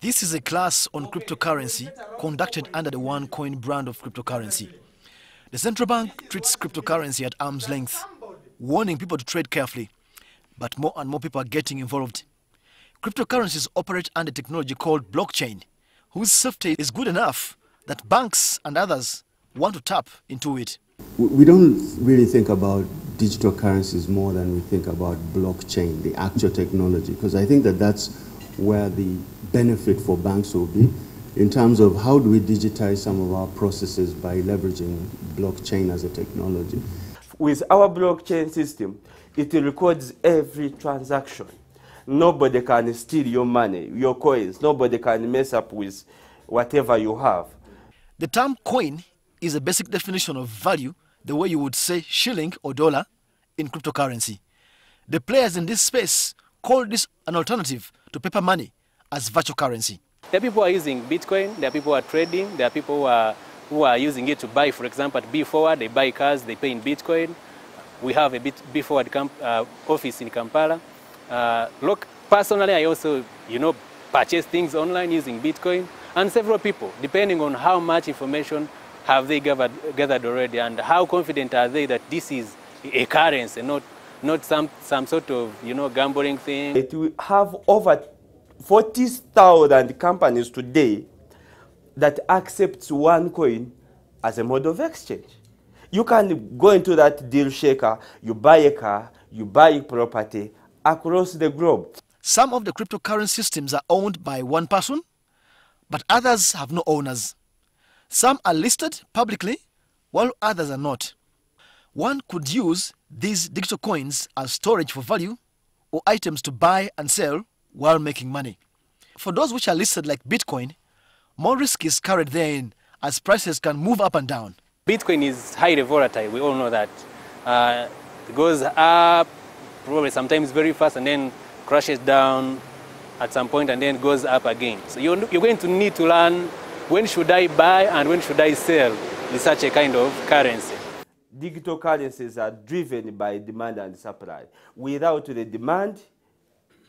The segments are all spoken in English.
This is a class on cryptocurrency conducted under the OneCoin brand of cryptocurrency. The central bank treats cryptocurrency at arm's length, warning people to trade carefully. But more and more people are getting involved. Cryptocurrencies operate under technology called blockchain, whose safety is good enough that banks and others want to tap into it. We- don't really think about digital currencies more than we think about blockchain, the actual technology, because I think that that's where the benefit for banks will be in terms of how do we digitize some of our processes by leveraging blockchain as a technology. With our blockchain system, it records every transaction. Nobody can steal your money, your coins. Nobody can mess up with whatever you have. The term coin is a basic definition of value, the way you would say shilling or dollar in cryptocurrency. The players in this space call this an alternative to paper money as virtual currency. There are people who are using Bitcoin, there are people who are trading, there are people who are, who are using it to buy, for example, at B Forward, they buy cars, they pay in Bitcoin. We have a bit B Forward camp, uh, office in Kampala. Uh, look, personally, I also, you know, purchase things online using Bitcoin, and several people, depending on how much information have they gathered, gathered already, and how confident are they that this is a currency, not, not some, some sort of, you know, gambling thing. It will have over 40,000 companies today that accepts OneCoin as a mode of exchange. You can go into that DealShaker, you buy a car, you buy property across the globe. Some of the cryptocurrency systems are owned by one person, but others have no owners. Some are listed publicly, while others are not. One could use these digital coins as storage for value or items to buy and sell while making money. For those which are listed like Bitcoin, more risk is carried therein as prices can move up and down. Bitcoin is highly volatile. We all know that. Uh, it goes up, probably sometimes very fast, and then crashes down at some point, and then goes up again. So you're, you're going to need to learn when should I buy and when should I sell with such a kind of currency. Digital currencies are driven by demand and supply. Without the demand,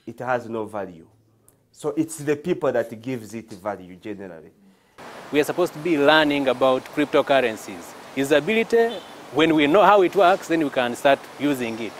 it has no value. So it's the people that gives it value generally. We are supposed to be learning about cryptocurrencies. Usability, when we know how it works, then we can start using it.